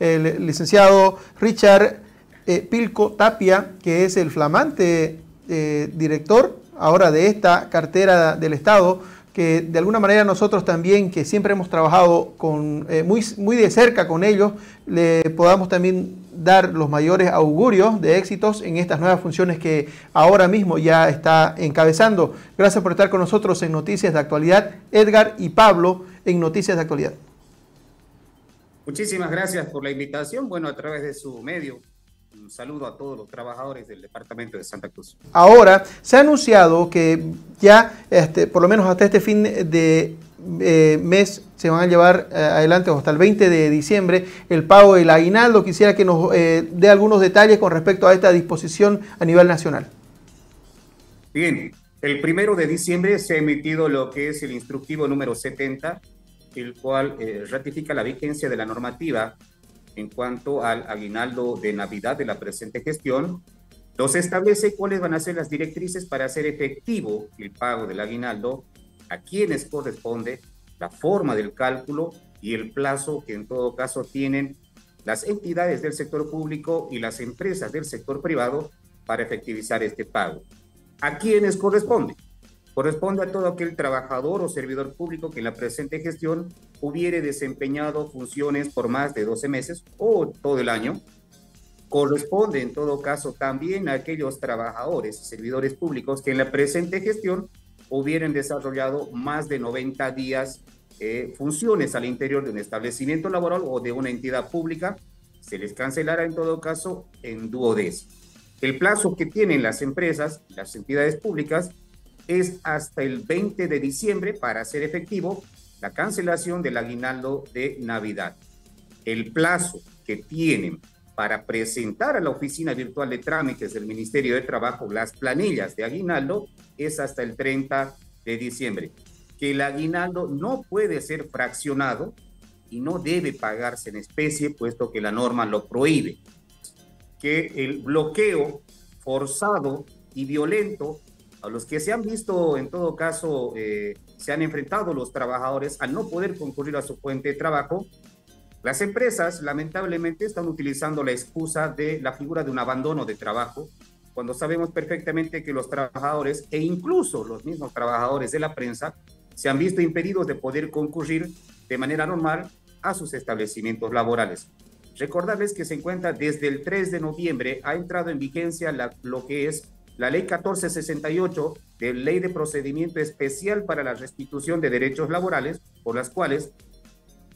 el licenciado Richard eh, Pilco Tapia, que es el flamante eh, director ahora de esta cartera del Estado, que de alguna manera nosotros también, que siempre hemos trabajado con, eh, muy, muy de cerca con ellos, le podamos también dar los mayores augurios de éxitos en estas nuevas funciones que ahora mismo ya está encabezando. Gracias por estar con nosotros en Noticias de Actualidad, Edgar y Pablo en Noticias de Actualidad. Muchísimas gracias por la invitación. Bueno, a través de su medio, un saludo a todos los trabajadores del departamento de Santa Cruz. Ahora, se ha anunciado que ya, este, por lo menos hasta este fin de eh, mes, se van a llevar eh, adelante hasta el 20 de diciembre el pago del aguinaldo. Quisiera que nos eh, dé algunos detalles con respecto a esta disposición a nivel nacional. Bien, el primero de diciembre se ha emitido lo que es el instructivo número 70, el cual ratifica la vigencia de la normativa en cuanto al aguinaldo de Navidad de la presente gestión, nos establece cuáles van a ser las directrices para hacer efectivo el pago del aguinaldo, a quienes corresponde, la forma del cálculo y el plazo que en todo caso tienen las entidades del sector público y las empresas del sector privado para efectivizar este pago. ¿A quiénes corresponde? Corresponde a todo aquel trabajador o servidor público que en la presente gestión hubiere desempeñado funciones por más de 12 meses o todo el año. Corresponde en todo caso también a aquellos trabajadores y servidores públicos que en la presente gestión hubieran desarrollado más de 90 días eh, funciones al interior de un establecimiento laboral o de una entidad pública. Se les cancelará en todo caso en duodez. El plazo que tienen las empresas, las entidades públicas, es hasta el 20 de diciembre para hacer efectivo la cancelación del aguinaldo de Navidad. El plazo que tienen para presentar a la oficina virtual de trámites del Ministerio de Trabajo las planillas de aguinaldo es hasta el 30 de diciembre. Que el aguinaldo no puede ser fraccionado y no debe pagarse en especie, puesto que la norma lo prohíbe. Que el bloqueo forzado y violento a los que se han visto, en todo caso, eh, se han enfrentado los trabajadores al no poder concurrir a su fuente de trabajo, las empresas lamentablemente están utilizando la excusa de la figura de un abandono de trabajo, cuando sabemos perfectamente que los trabajadores e incluso los mismos trabajadores de la prensa se han visto impedidos de poder concurrir de manera normal a sus establecimientos laborales. Recordarles que se encuentra desde el 3 de noviembre, ha entrado en vigencia lo que es la ley 1468 de ley de procedimiento especial para la restitución de derechos laborales, por las cuales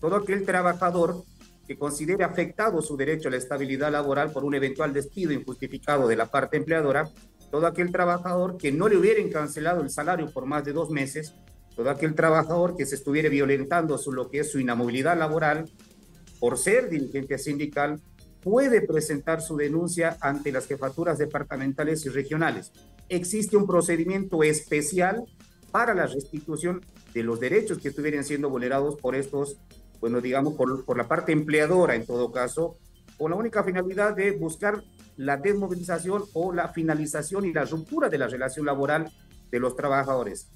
todo aquel trabajador que considere afectado su derecho a la estabilidad laboral por un eventual despido injustificado de la parte empleadora, todo aquel trabajador que no le hubieran cancelado el salario por más de dos meses, todo aquel trabajador que se estuviera violentando su, lo que es su inamovilidad laboral por ser dirigente sindical, puede presentar su denuncia ante las jefaturas departamentales y regionales. Existe un procedimiento especial para la restitución de los derechos que estuvieran siendo vulnerados por estos, bueno, digamos, por, por la parte empleadora en todo caso, con la única finalidad de buscar la desmovilización o la finalización y la ruptura de la relación laboral de los trabajadores.